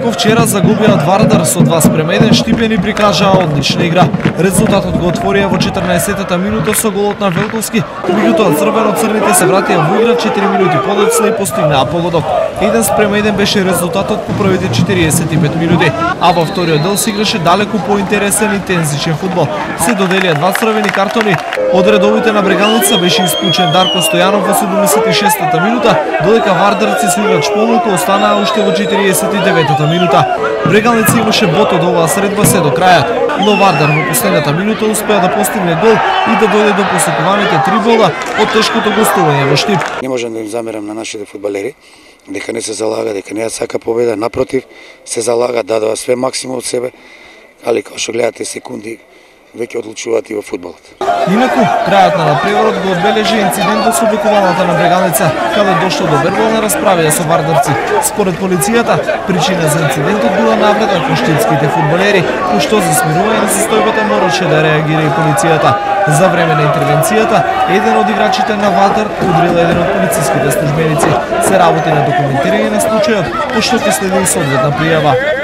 Иако вчера загубија од Вардар со 2 спрема 1, Штипени прикажаа одлична игра. Резултатот го отворија во 14-та минута со голот на Велковски, меѓутоа црвено-црните се вратија во игра 4 минути подоцна и постигнаа погодок. 1 спрема 1 беше резултатот по првите 45 минути, а во вториот дел се играше далеку поинтересен и тензичен фудбал. Се доделија два црвени картони, од редовите на Брегалница беше исклучен Дарко Стојанов во 76-та минута, додека Вардарци со играч полука останаа уште во 49-та минута. Брегалница имаше бот од оваа средба се до крајот, но Вардар во последната минута успеа да постигне гол и да дојде до посетуваните три бола од тешкото гостување во Штип. Не можам да им замерам на нашите фудбалери дека не се залага, дека не ја сака победа, напротив, се залага, да дадоа све максимум од себе, али како што гледате секунди, веќе одлучуваат и во фудбалот. Инаку, крајот на Преворот го одбележи инцидентот со обикуваната на Брегалница, каде дошло до вербална расправија со вардарци. Според полицијата, причина за инцидентот била навреда на штитските фудбалери, по што за смирување на состојбата мораше да реагира и полицијата. За време на интервенцијата, еден од играчите на Ватар удрил еден од полициските службеници. Се работи на документирање на случајот, пошто ќе следи и соодветна пријава.